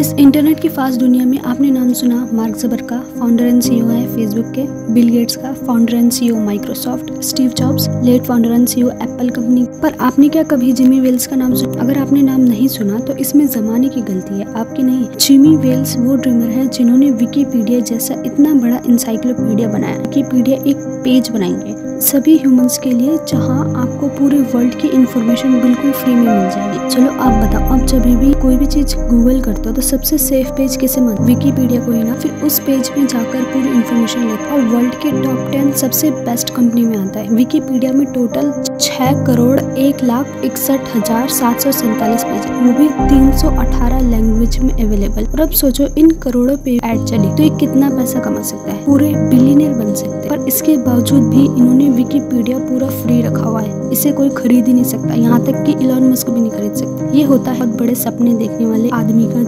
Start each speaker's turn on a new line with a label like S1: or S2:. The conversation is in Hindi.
S1: इस इंटरनेट की फास्ट दुनिया में आपने नाम सुना मार्क जबर का फाउंडर एंड सीईओ है फेसबुक के बिल गेट्स का founder and CEO Microsoft Steve Jobs late founder and CEO Apple company पर आपने क्या कभी जिमी वेल्स का नाम सुना अगर आपने नाम नहीं सुना तो इसमें जमाने की गलती है, आपकी नहीं। जिमी वेल्स वो ड्रीमर है जिन्होंने विकीपीडिया जैसा इतना बड़ा इंसाइक्लोपीडिया बनाया विकीपीडिया एक पेज बनाएँगे। सभी ह्यूमंस के लिए जहाँ आपको पूरे वर्ल्ड की इंफॉर्मेशन बिल्कुल फ्री में मिल जाएगी। चलो आप बताओ, आप जब भी कोई भी चीज़ गूगल करते हो तो सबसे सेफ़ पेज किसे मान विकीपीडिया को ही ना, फिर उस पेज में जाकर पूरी इन्फॉर्मेशन लेते और वर्ल्ड के टॉप टेन सबसे बेस्ट कंपनी में आता है। विकीपीडिया में टोटल छह करोड़ एक लाख इकसठ हज़ार सात सौ सैतालीस पेज वो भी तीन सौ अठारह लैंग्वेज में अवेलेबल और अब सोचो, इन करोड़ों पे एड चली तो ये कितना पैसा कमा सकता है? पूरे बिलियनियर बन सकते हैं। पर इसके बावजूद भी इन्होंने विकीपीडिया पूरा फ्री रखा हुआ है। इसे कोई खरीद ही नहीं सकता। यहाँ तक कि इलॉन मस्क भी नहीं खरीद सकता। ये होता है बहुत बड़े सपने देखने वाले आदमी का